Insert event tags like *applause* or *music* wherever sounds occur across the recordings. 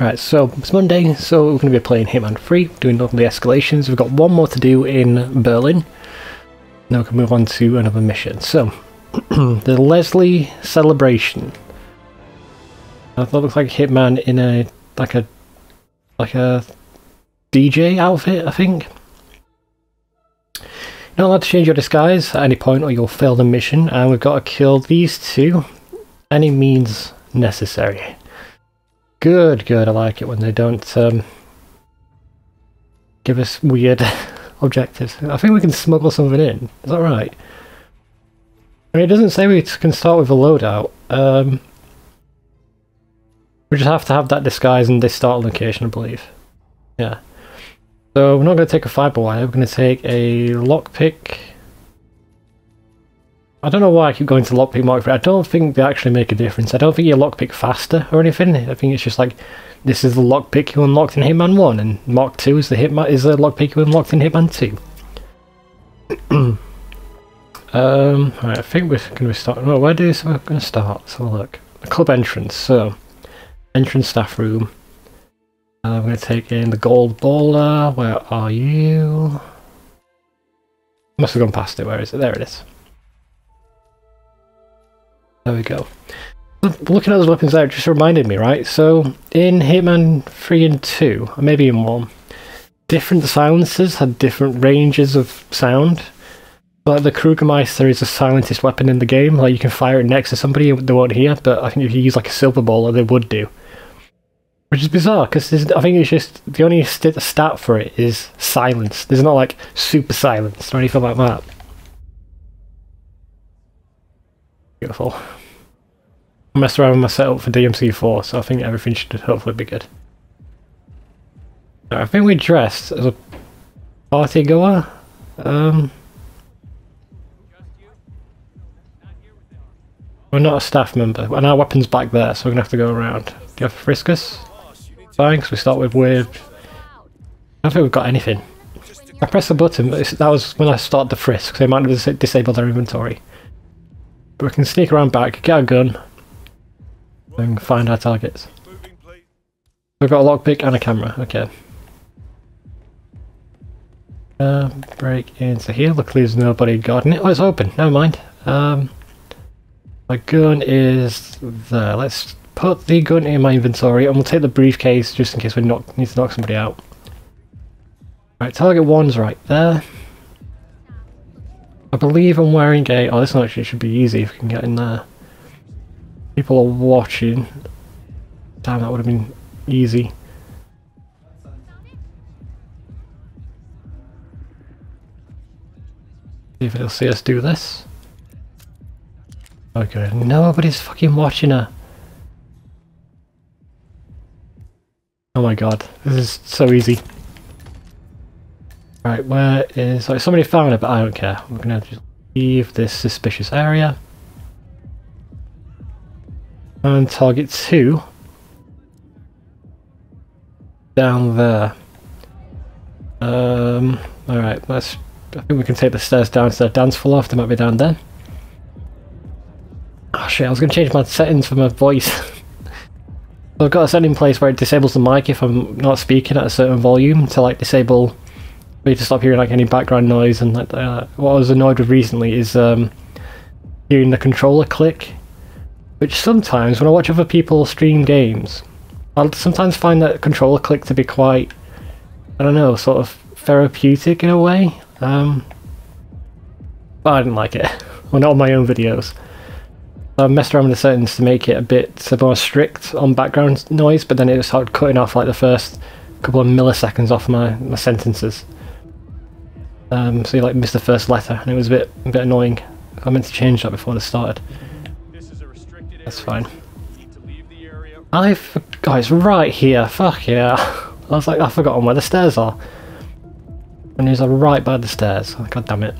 Right, so it's Monday, so we're going to be playing Hitman 3, doing all the escalations. We've got one more to do in Berlin. Now we can move on to another mission. So, *clears throat* the Lesley Celebration. That looks like Hitman in a like a like a DJ outfit, I think. You're not allowed to change your disguise at any point or you'll fail the mission, and we've got to kill these two any means necessary. Good, good. I like it when they don't um, give us weird *laughs* objectives. I think we can smuggle something in. Is that right? I mean, it doesn't say we can start with a loadout. Um, we just have to have that disguise in this start location, I believe. Yeah. So we're not going to take a fiber wire. We're going to take a lockpick. I don't know why I keep going to lockpick mark I don't think they actually make a difference. I don't think you lockpick faster or anything. I think it's just like this is the lockpick you unlocked in Hitman 1 and Mark 2 is the Hitman is the lockpick you unlocked in Hitman 2. *clears throat* um right, I think we're gonna start well where do we we're gonna start? Let's have a look. The club entrance, so entrance staff room. I'm gonna take in the Goldballer. Where are you? Must have gone past it, where is it? There it is. There we go. Looking at those weapons there just reminded me, right? So in Hitman 3 and 2, or maybe in 1, different silencers had different ranges of sound. Like the Krugermeier is the silentest weapon in the game. Like you can fire it next to somebody and they won't hear, but I think if you use like a Silverballer, they would do. Which is bizarre because I think it's just the only st stat for it is silence. There's not like super silence or anything like that. Beautiful. I messed around with my setup for DMC4, so I think everything should hopefully be good. I think we dressed as a party goer. Um, we're not a staff member, and our weapon's back there, so we're gonna have to go around. Do you have Friskus? Thanks, we start with with... I don't think we've got anything. I press the button, but that was when I started the frisk, so it might have disabled our inventory. But we can sneak around back, get a gun, and find our targets. We've got a lockpick and a camera, okay. Uh, break into here, luckily there's nobody guarding it. Oh, it's open, never mind. Um, my gun is there. Let's put the gun in my inventory and we'll take the briefcase just in case we knock, need to knock somebody out. Right, target one's right there. I believe I'm wearing a... Oh, this actually should be easy if we can get in there. People are watching. Damn, that would have been easy. See if they'll see us do this. Okay, nobody's fucking watching her. Oh my god, this is so easy. Right, where is... Like, somebody found it, but I don't care. We're gonna just leave this suspicious area. And target 2. Down there. Um, alright, let's... I think we can take the stairs down to the dance floor off. They might be down there. Oh shit, I was going to change my settings for my voice. *laughs* I've got a setting in place where it disables the mic if I'm not speaking at a certain volume to like disable me to stop hearing like any background noise and like uh, what I was annoyed with recently is um, hearing the controller click which sometimes when I watch other people stream games I'll sometimes find that controller click to be quite I don't know sort of therapeutic in a way. Um, but I didn't like it. *laughs* Well not on my own videos. I messed around with the settings to make it a bit more strict on background noise, but then it started cutting off like the first couple of milliseconds off my, my sentences. Um, so you like missed the first letter, and it was a bit a bit annoying. I meant to change that before this started. That's fine. I forgot, it's right here, fuck yeah. *laughs* I was like, I've forgotten where the stairs are. And he's like right by the stairs, oh, god damn it.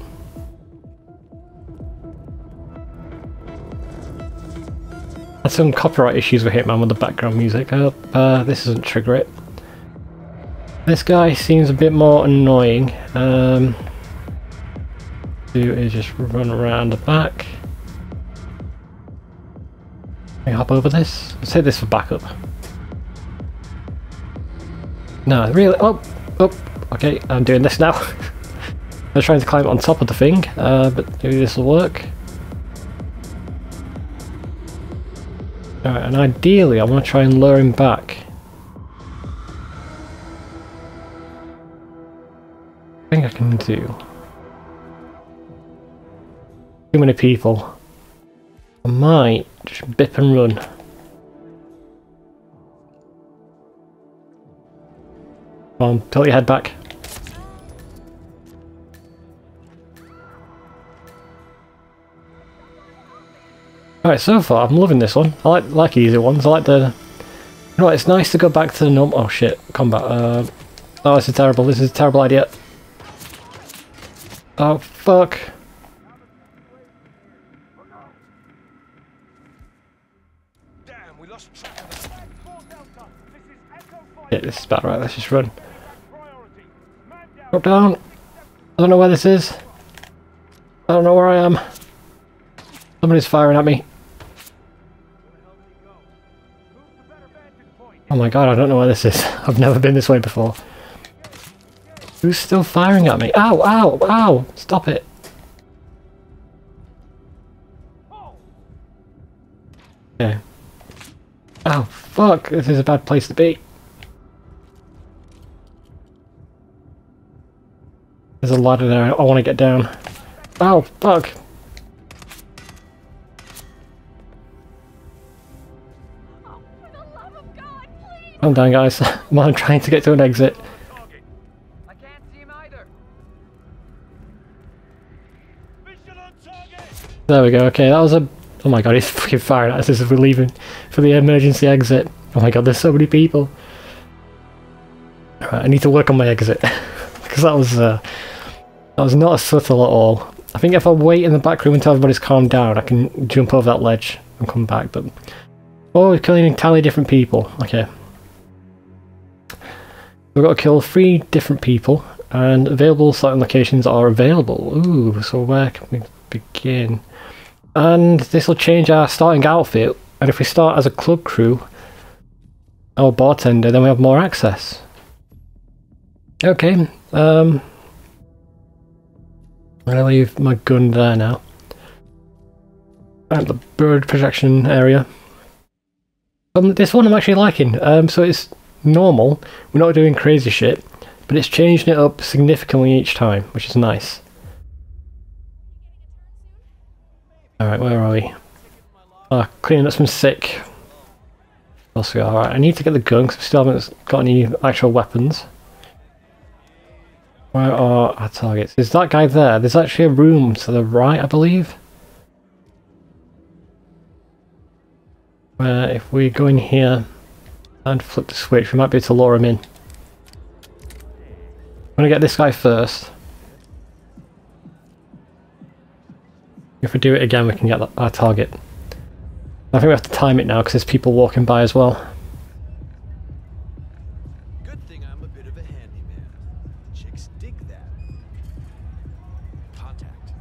I had some copyright issues with Hitman with the background music. I hope uh, this doesn't trigger it. This guy seems a bit more annoying. Um, do is just run around the back. Can I hop over this? Let's hit this for backup. No, really. Oh, oh. Okay, I'm doing this now. *laughs* I was trying to climb on top of the thing, uh, but maybe this will work. Alright, and ideally I want to try and lure him back. I can do. Too many people. I might just bip and run. Come on, tilt your head back. Alright, so far I'm loving this one. I like like easy ones. I like the. You know, it's nice to go back to the norm. Oh shit, combat. Uh, oh, this is terrible. This is a terrible idea. Oh fuck. Yeah, this is bad, right? Let's just run. Drop down. I don't know where this is. I don't know where I am. Somebody's firing at me. Oh my god, I don't know where this is. *laughs* I've never been this way before. Who's still firing at me? Ow, ow, ow! Stop it. Okay. Oh, fuck! This is a bad place to be. There's a ladder there. I want to get down. Oh, fuck! I'm down, guys. *laughs* I'm trying to get to an exit. There we go. Okay, that was a. Oh my god, *laughs* he's fucking firing at us as we're leaving for the emergency exit. Oh my god, there's so many people. Right, I need to work on my exit *laughs* because that was uh, that was not a subtle at all. I think if I wait in the back room until everybody's calmed down, I can jump over that ledge and come back. But oh, we're killing entirely different people. Okay, we've got to kill three different people, and available starting locations are available. Ooh, so where can we begin? And this will change our starting outfit. And if we start as a club crew or bartender then we have more access. Okay um I'm gonna leave my gun there now. At the bird projection area. Um, this one I'm actually liking. Um, so it's normal. We're not doing crazy shit but it's changing it up significantly each time which is nice Alright, where are we? Oh, cleaning up some sick. Else we Alright, I need to get the gun because we still haven't got any actual weapons. Where are our targets? Is that guy there? There's actually a room to the right, I believe. Where if we go in here and flip the switch, we might be able to lure him in. I'm gonna get this guy first. If we do it again, we can get our target. I think we have to time it now because there's people walking by as well. Good thing I'm a bit of a handyman. Chicks dig that. Contact.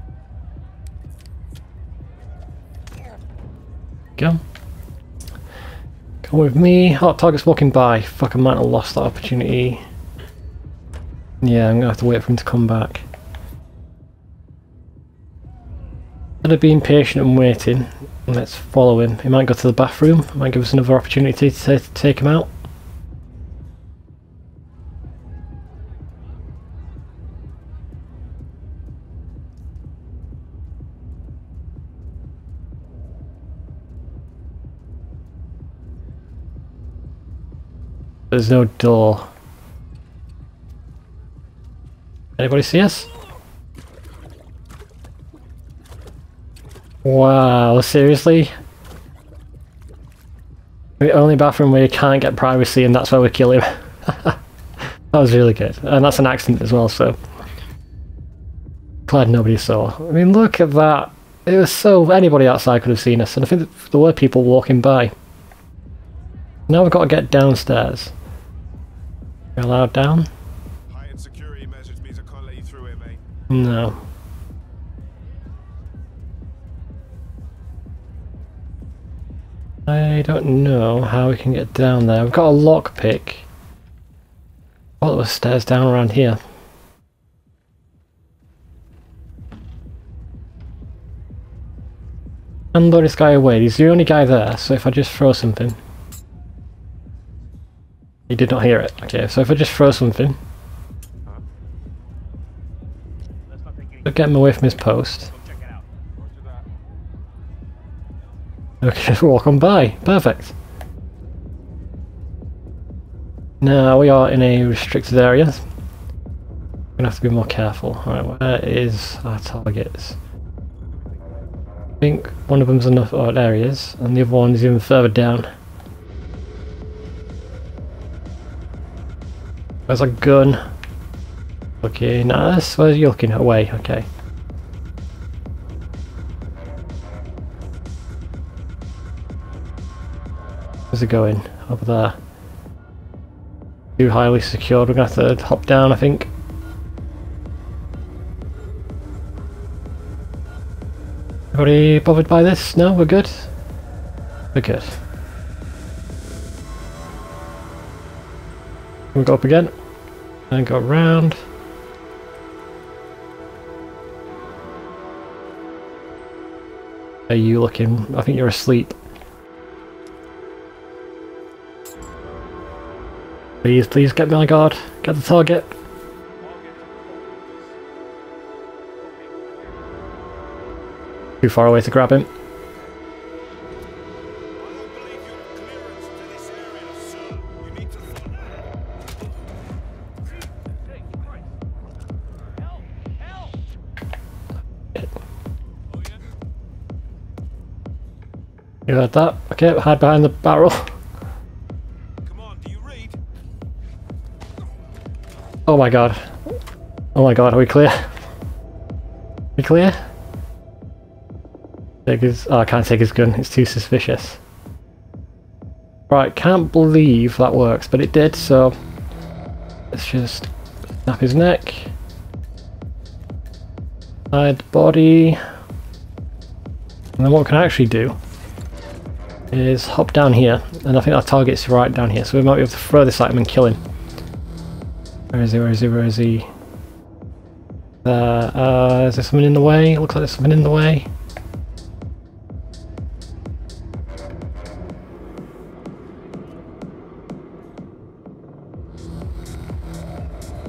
Go. Come with me. Oh, target's walking by. Fuck, I might have lost that opportunity. Yeah, I'm gonna have to wait for him to come back. Instead of being patient and waiting, let's follow him. He might go to the bathroom, might give us another opportunity to take him out. There's no door. Anybody see us? Wow, seriously? The only bathroom where you can't get privacy and that's where we kill him. *laughs* that was really good. And that's an accident as well, so... Glad nobody saw. I mean, look at that. It was so... Anybody outside could have seen us, and I think there were people walking by. Now we've got to get downstairs. You're allowed down? Heightened I don't know how we can get down there. We've got a lockpick. Oh, there was stairs down around here. And lure this guy away. He's the only guy there, so if I just throw something... He did not hear it. Okay, so if I just throw something... I'll get him away from his post. Okay, just *laughs* walk on by. Perfect. Now we are in a restricted area. We're gonna have to be more careful. Alright, where is our targets? I think one of them's enough oh, there he is, and the other one is even further down. There's a gun. Okay, nice. Where's you looking? Away, okay. Where's it going? Over there. Too highly secured, we're gonna have to hop down I think. Everybody bothered by this? No, we're good? We're good. We'll go up again. And go round. Are you looking? I think you're asleep. Please, please get me on guard. Get the target. Too far away to grab him. You heard that? Okay, hide behind the barrel. Oh my god. Oh my god, are we clear? Are we clear? Take his... Oh, I can't take his gun, it's too suspicious. Right, can't believe that works, but it did, so... Let's just snap his neck. Hide body. And then what can actually do is hop down here, and I think our target's right down here, so we might be able to throw this at him and kill him. Where is he, where is he, where is he? There, uh, is there something in the way? Looks like there's something in the way.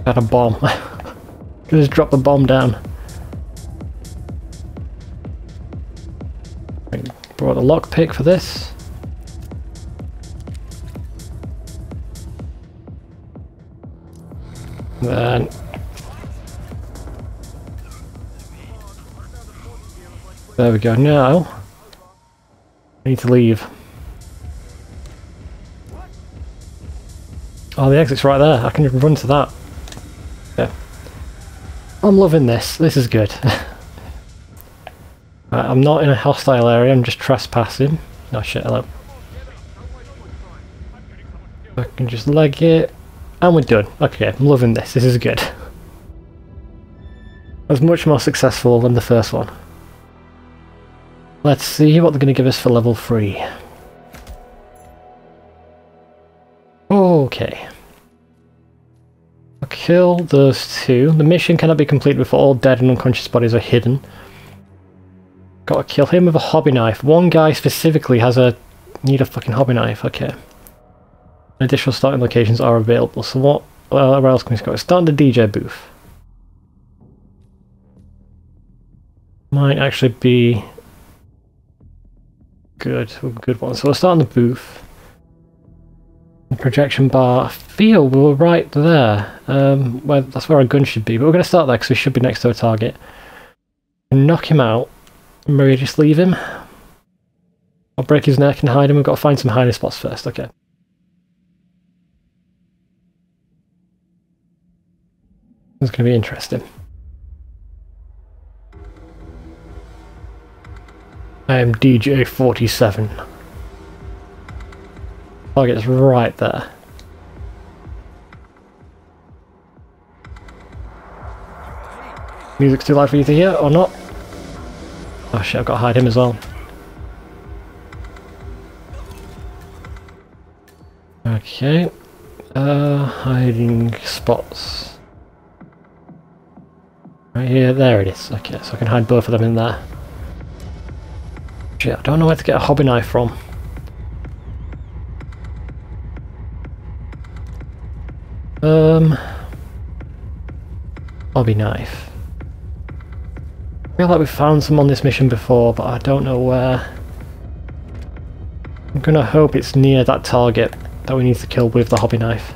Got a bomb. *laughs* Just drop the bomb down. Brought a lockpick for this. Then there we go. Now I need to leave. Oh, the exit's right there. I can run to that. Yeah. I'm loving this. This is good. *laughs* I'm not in a hostile area. I'm just trespassing. Oh shit! Hello. I can just leg it. And we're done. Okay, I'm loving this. This is good. I was much more successful than the first one. Let's see what they're going to give us for level 3. Okay. I'll kill those two. The mission cannot be completed before all dead and unconscious bodies are hidden. Gotta kill him with a hobby knife. One guy specifically has a... Need a fucking hobby knife, okay. Additional starting locations are available. So what uh, where else can we go? Start the DJ booth. Might actually be good, good one. So we'll start in the booth. The projection bar. Feel we were right there. Um, where that's where our gun should be. But we're going to start there because we should be next to a target. Knock him out. Maybe just leave him. I'll break his neck and hide him. We've got to find some hiding spots first. Okay. It's going to be interesting. I am DJ47. Target's right there. Music's too loud for you to hear, or not? Oh shit, I've got to hide him as well. Okay. Uh, hiding spots. Right here, there it is. Okay, so I can hide both of them in there. Shit, I don't know where to get a hobby knife from. Um, hobby knife. I feel like we found some on this mission before, but I don't know where. I'm gonna hope it's near that target that we need to kill with the hobby knife.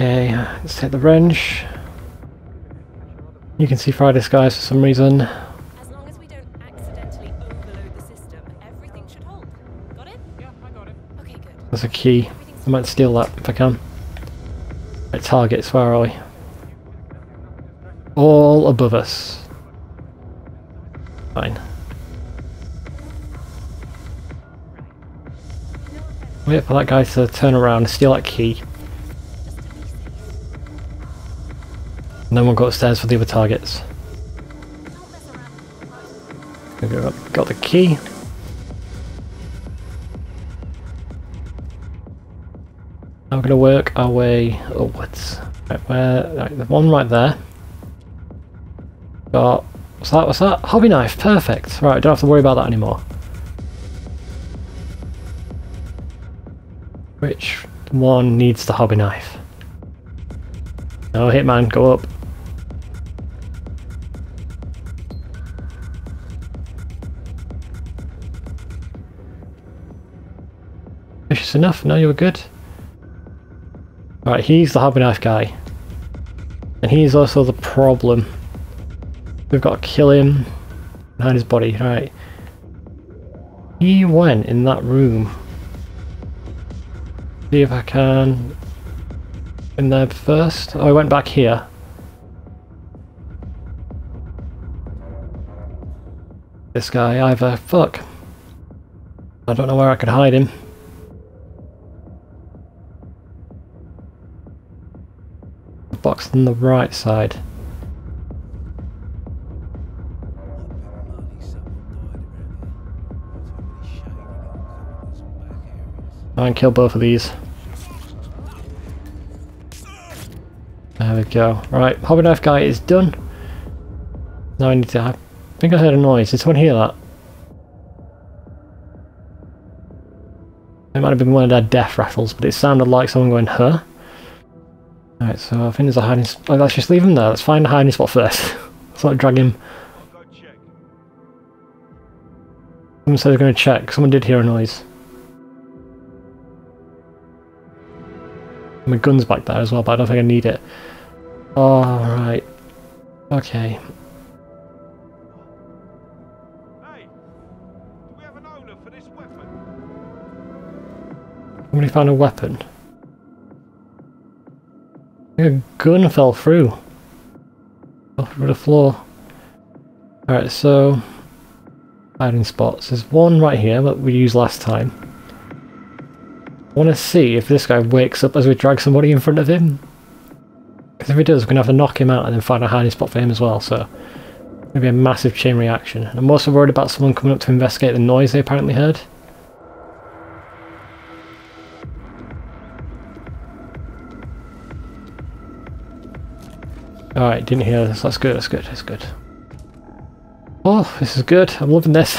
Okay, let's take the wrench. You can see Friday skies for some reason. As long as we don't accidentally overload the system, everything should hold. Got it? Yeah, I got it. Okay, good. There's a key. I might steal that if I can. Right, targets, where are we? All above us. Fine. Wait for that guy to turn around and steal that key. And then we'll go upstairs for the other targets. Got, got the key. Now we're going to work our way upwards. Right, where, right, the one right there. Got, what's that, what's that? Hobby knife, perfect. Right, don't have to worry about that anymore. Which one needs the hobby knife? No, Hitman, go up. Vicious enough? No, you were good. Right, he's the hobby knife guy. And he's also the problem. We've got to kill him behind his body, right. He went in that room. See if I can in there first. Oh, I went back here. This guy either fuck. I don't know where I could hide him. Box on the right side. And kill both of these. There we go. Right, hobby knife guy is done. Now I need to. I think I heard a noise. Did someone hear that? It might have been one of their death rattles, but it sounded like someone going, huh? Alright, so I think there's a hiding spot. Oh, let's just leave him there. Let's find a hiding spot first. *laughs* let's not drag him. I'll go check. Someone said they're going to check. Someone did hear a noise. My gun's back there as well, but I don't think I need it. Alright. Okay. We have an owner for this weapon? Somebody found a weapon. A gun fell through. Fell through the floor. Alright, so... Hiding spots. There's one right here that we used last time. I want to see if this guy wakes up as we drag somebody in front of him. Because if he does, we're going to have to knock him out and then find a hiding spot for him as well, so... It's going be a massive chain reaction. And I'm also worried about someone coming up to investigate the noise they apparently heard. Alright, didn't hear this. That's good, that's good, that's good. Oh, this is good. I'm loving this.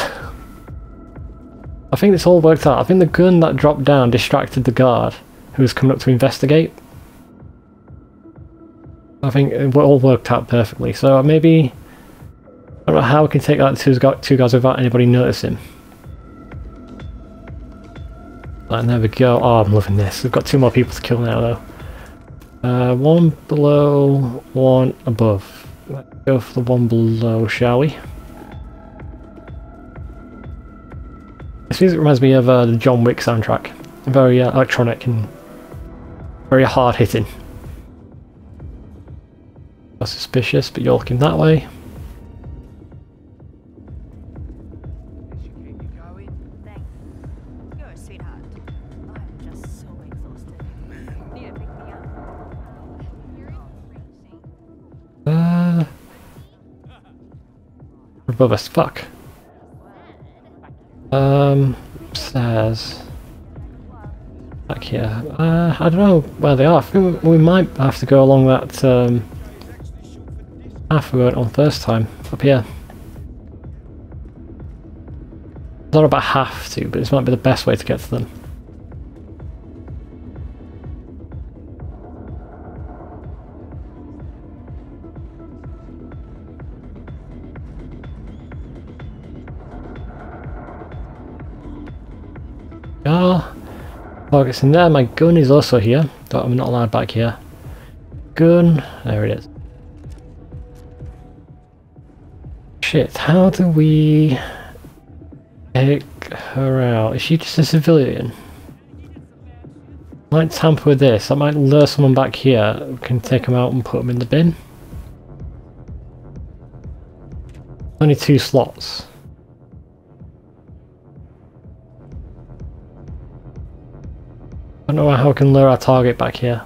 I think this all worked out. I think the gun that dropped down distracted the guard who was coming up to investigate. I think it all worked out perfectly. So maybe... I don't know how we can take out two, two guys without anybody noticing. And there we go. Oh, I'm loving this. We've got two more people to kill now, though. Uh, one below, one above. Let's go for the one below, shall we? This music reminds me of uh, the John Wick soundtrack. Very uh, electronic and very hard hitting. Not suspicious, but you're looking that way. You're a sweetheart. Above us. Fuck. Um, stairs. Back here. Uh, I don't know where they are. We might have to go along that um, path we went on first time. Up here. Don't about have to, but this might be the best way to get to them. Targets in there. My gun is also here. But I'm not allowed back here. Gun. There it is. Shit, how do we take her out? Is she just a civilian? Might tamper with this. I might lure someone back here. We can take them out and put them in the bin. Only two slots. I don't know how I can lure our target back here.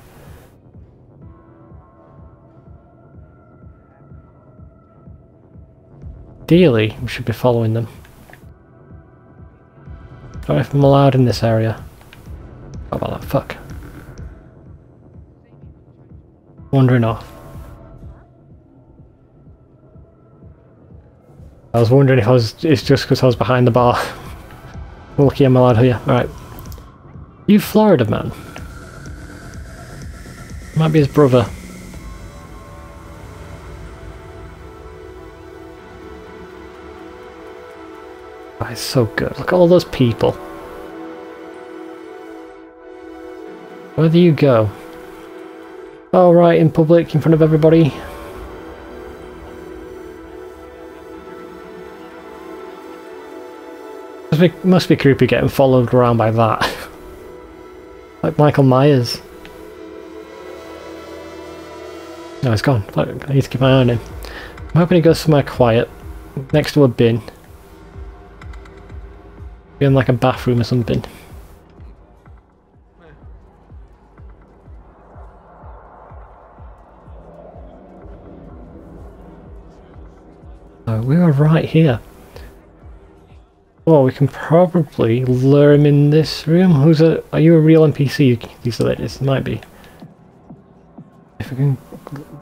Ideally, we should be following them. Don't know if I'm allowed in this area. How about that? Fuck. Wandering off. I was wondering if I was. It's just because I was behind the bar. *laughs* Lucky I'm allowed here. Alright. You Florida man. Might be his brother. Oh, so good. Look at all those people. Where do you go? Oh, right, in public, in front of everybody. Must be, must be creepy getting followed around by that. *laughs* like Michael Myers. No, he's gone. I need to keep my eye on him. I'm hoping he goes somewhere quiet, next to a bin. Be in like a bathroom or something. We were right here. Well, we can probably lure him in this room. Who's a? Are you a real NPC? These are ladies might be. If we can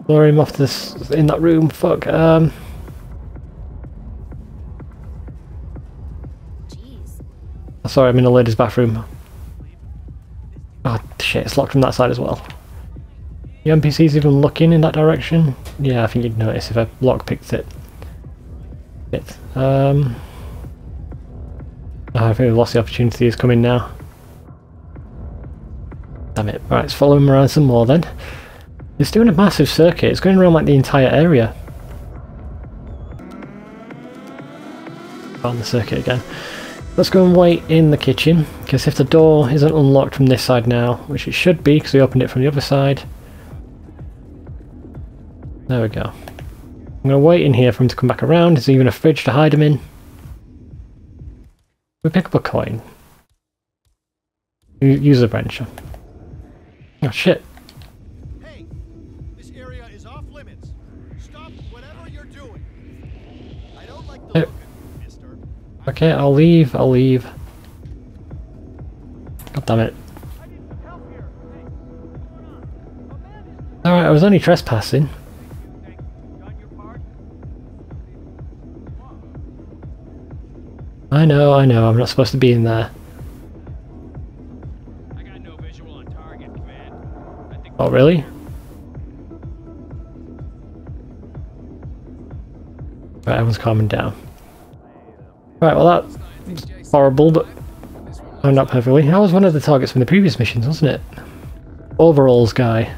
lure him off this in that room, fuck. Um. Jeez. Sorry, I'm in the ladies' bathroom. Oh shit! It's locked from that side as well. The NPC's even looking in that direction. Yeah, I think you'd notice if I lockpicked it. Shit. Um. I think we've lost the opportunity. He's coming now. Damn it. Right, let's follow him around some more then. It's doing a massive circuit. It's going around like the entire area. On the circuit again. Let's go and wait in the kitchen, because if the door isn't unlocked from this side now, which it should be, because we opened it from the other side. There we go. I'm going to wait in here for him to come back around. There's even a fridge to hide him in. We pick up a coin. Use a wrench. Oh shit. Hey, this area is off limits. Stop whatever you're doing. I don't like the uh, look mister. Okay, I'll leave, I'll leave. God damn it. Alright, I was only trespassing. I know, I know, I'm not supposed to be in there. I got no visual on target, Command. I think Oh, really? Right, everyone's calming down. Right, well that's horrible, but turned out perfectly. That was one of the targets from the previous missions, wasn't it? Overalls guy.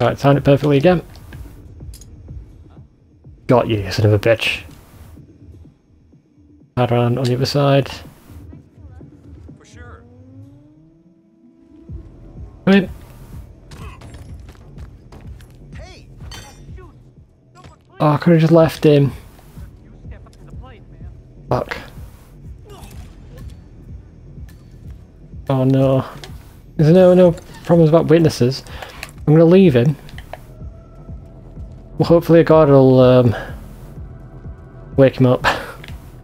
Right, timed it perfectly again. Got you, you son of a bitch. Around on the other side. For sure. Come in. Hey, Oh, I could have just left him. Fuck. Oh no. There's no no problems about witnesses. I'm gonna leave him. Well, hopefully a guard will um, Wake him up. *laughs*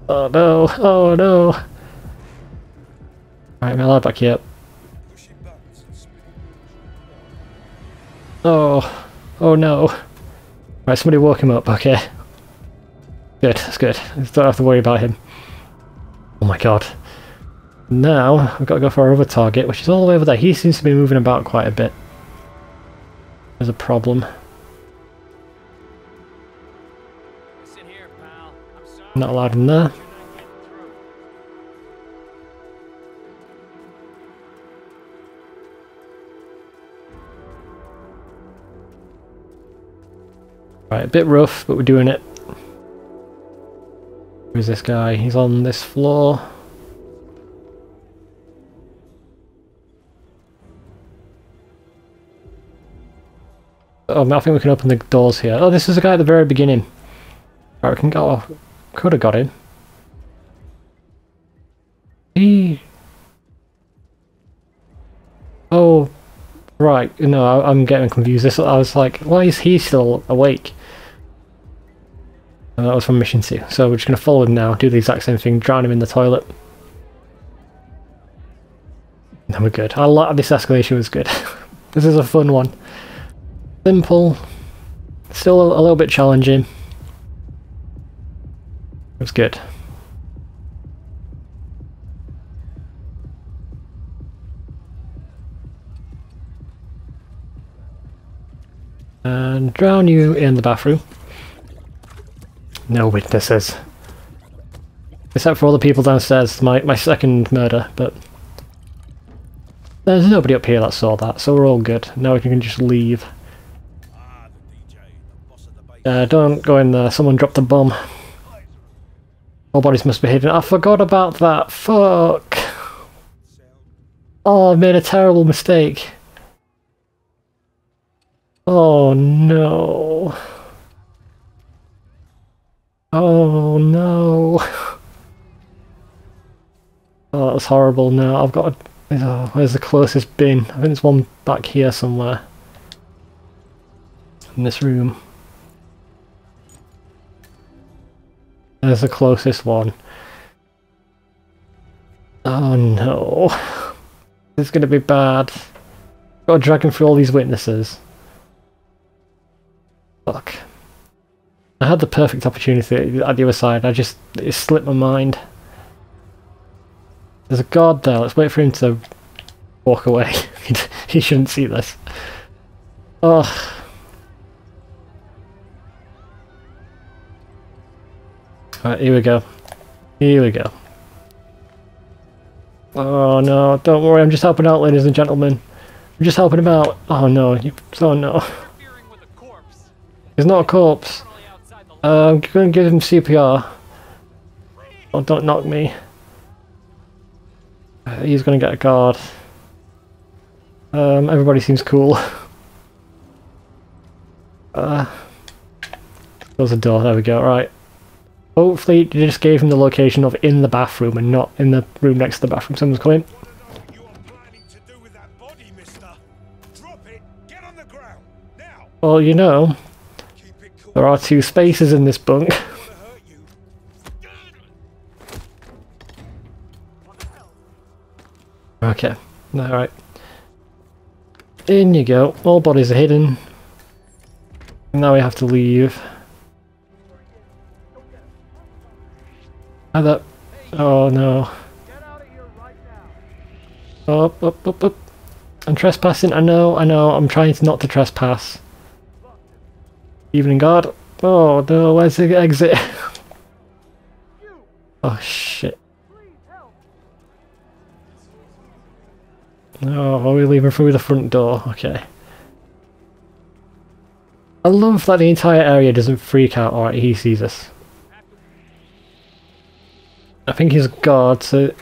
Oh no, oh no. Alright, my lad back here. Oh, oh no. Right, somebody woke him up, okay. Good, that's good. Don't have to worry about him. Oh my god. Now, we've got to go for our other target, which is all the way over there. He seems to be moving about quite a bit. There's a problem. Not allowed in there. Right, a bit rough, but we're doing it. Who's this guy? He's on this floor. Oh, I think we can open the doors here. Oh, this is the guy at the very beginning. Right, we can go. Could have got in. He. Oh, right. No, I, I'm getting confused. This, I was like, why is he still awake? And that was from mission two. So we're just going to follow him now, do the exact same thing, drown him in the toilet. Then we're good. I like this escalation was good. *laughs* this is a fun one. Simple. Still a, a little bit challenging. Was good. And drown you in the bathroom. No witnesses. Except for all the people downstairs, my, my second murder, but... There's nobody up here that saw that, so we're all good. Now we can just leave. Uh, don't go in there, someone dropped a bomb. All bodies must be hidden. I forgot about that, fuck! Oh, I made a terrible mistake. Oh no. Oh no. Oh, that's horrible. No, I've got. A, oh, where's the closest bin? I think there's one back here somewhere. In this room. There's the closest one. Oh no. This is gonna be bad. Got to drag him through all these witnesses. Fuck. I had the perfect opportunity at the other side, I just it slipped my mind. There's a guard there, let's wait for him to walk away. *laughs* he shouldn't see this. Oh. Alright, here we go. Here we go. Oh no, don't worry, I'm just helping out, ladies and gentlemen. I'm just helping him out. Oh no, you, oh no. A. He's not a corpse. Uh, I'm to give him CPR. Oh, don't knock me. Uh, He's to get a guard. Um, everybody seems cool. *laughs* Uh, close the door, there we go, right. Hopefully you just gave him the location of in the bathroom and not in the room next to the bathroom. Someone's coming. What you are planning to do with that body, mister? Drop it, get on the ground, now! Well, you know, Keep it cool, there are two spaces in this bunk. gonna hurt you. Okay, alright. In you go. All bodies are hidden. Now we have to leave. How that? Oh no. Oh, up, up, up, up. I'm trespassing. I know, I know. I'm trying not to trespass. Evening guard. Oh no, where's the exit? *laughs* oh shit. Oh, are we leaving through the front door? Okay. I love that the entire area doesn't freak out. Alright, he sees us. I think he's a guard, so...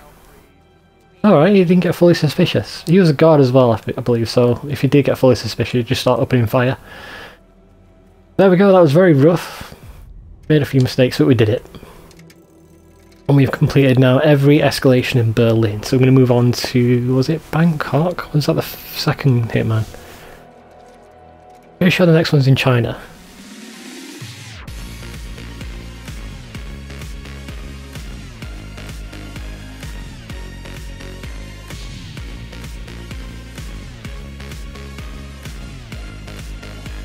Alright, he didn't get fully suspicious. He was a guard as well, I, believe, so if he did get fully suspicious, he'd just start opening fire. There we go, that was very rough. Made a few mistakes, but we did it. And we've completed now every escalation in Berlin. So I'm going to move on to, was it Bangkok? Was that the second Hitman? Pretty sure the next one's in China.